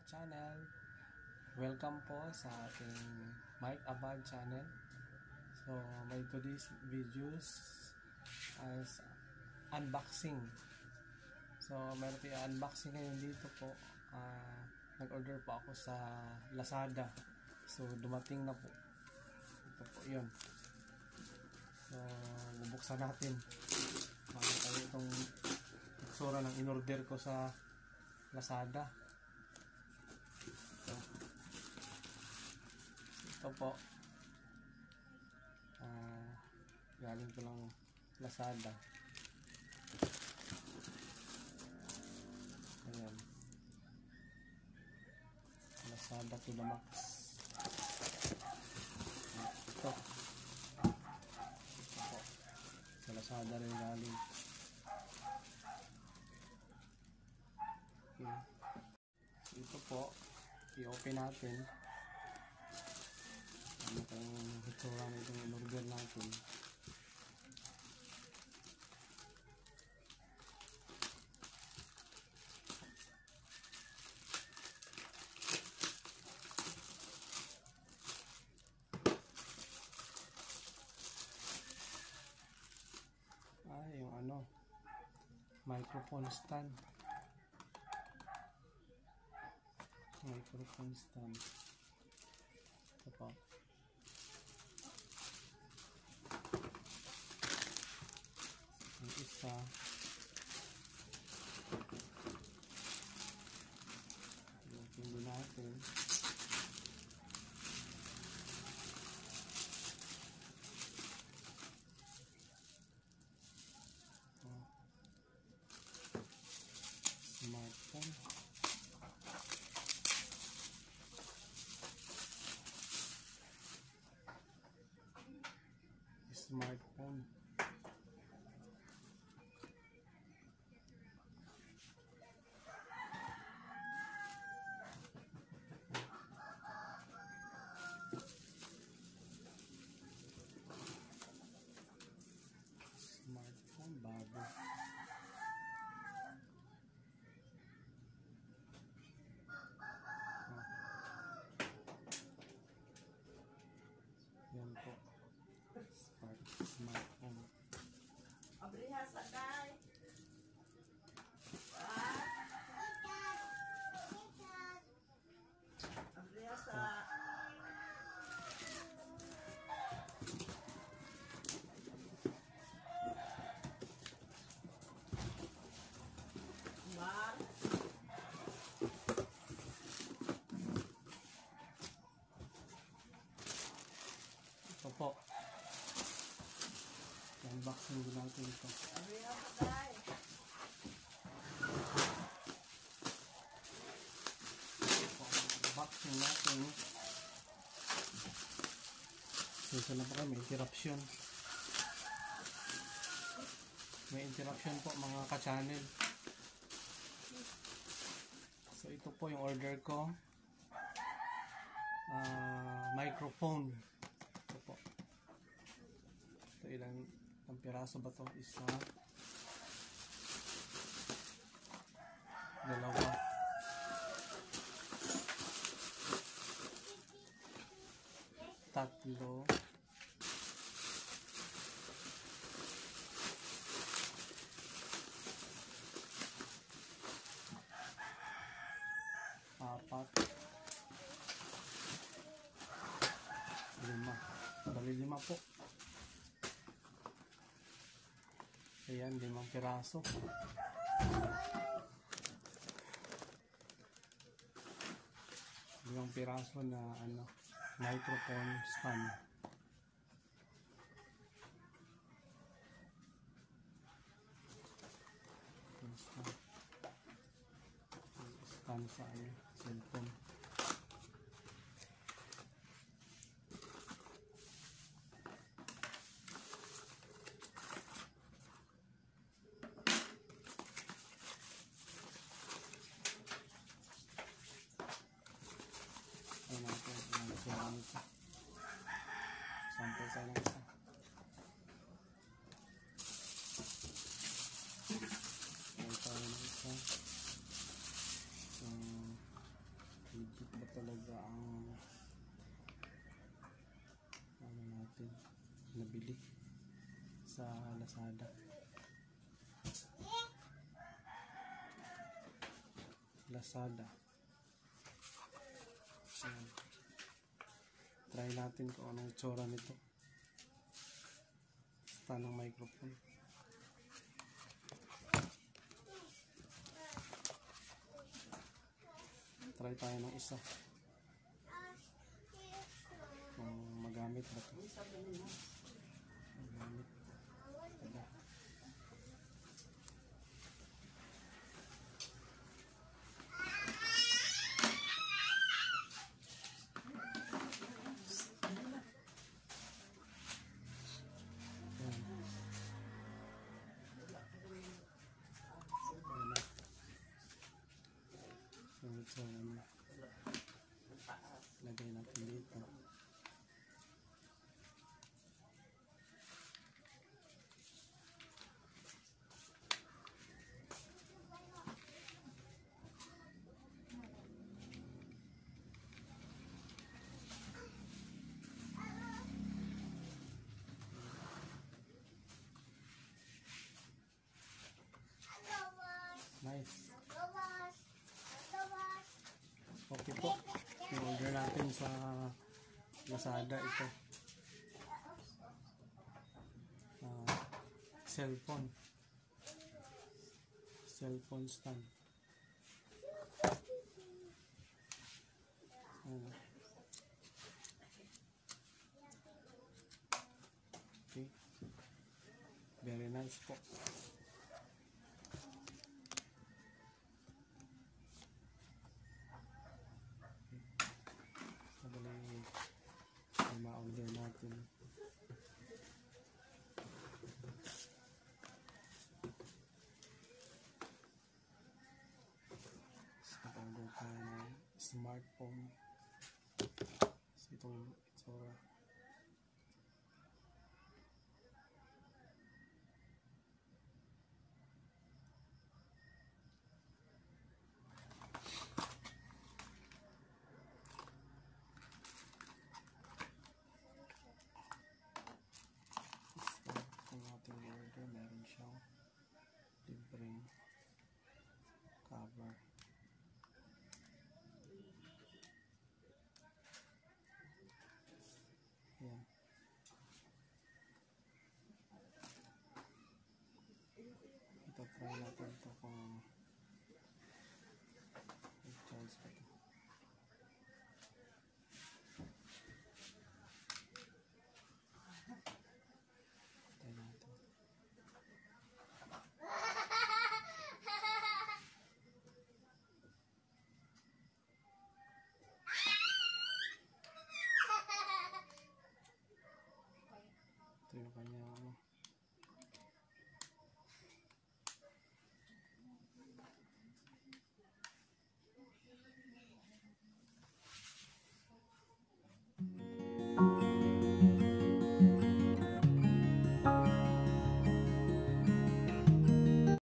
ka-channel. Welcome po sa ating Mike Abad channel. So, my today's videos as unboxing. So, meron tayo unboxing ngayon dito po. Ah, nag-order po ako sa Lazada. So, dumating na po. Ito po yun. So, bubuksan natin. Makita itong itsura ng in-order ko sa Lazada. Ito. Po. Ah, galing ko lang Lazada. Ayan. Lazada to the max. Ito. Ito po. Sa Lazada rin galing. Okay. Ito po, i-open natin. Ano hitsura na itong in-order natin. Ah, yung ano, microphone stand. microphone stand. Ito po. Yung pindi natin. Smartphone bago. Ah. Yan po. Smart, smartphone. Abriha sa day. Abriha sa Mar. Ito po. Unboxing din natin ito. Unboxing natin. Sensya na po may interruption. May interruption po mga ka-channel. So ito po yung order ko. Ah, microphone. Ilang ang piraso ba to? Isa. Dalawa. Tatlo. Ayan, limang piraso. Limang piraso na ano, microphone stand. Stand sa ano, cellphone. ang ano natin? Nabili. Sa Lazada. Lazada. Ayan. try natin kung anong tsura nito. Basta ng microphone. Try tayo ng isa. Magamit ba ito. Ito, ano. Lagay natin dito. Nice. Okay po. I-order natin sa Lazada ito. Ah, cellphone. Cellphone stand. Ayan. Okay. Very nice po. Natin. Naka-order tayo ng smartphone. So, itong itsura. So, kung ating order, meron siyang libreng cover. Yan. Ito try natin ito kung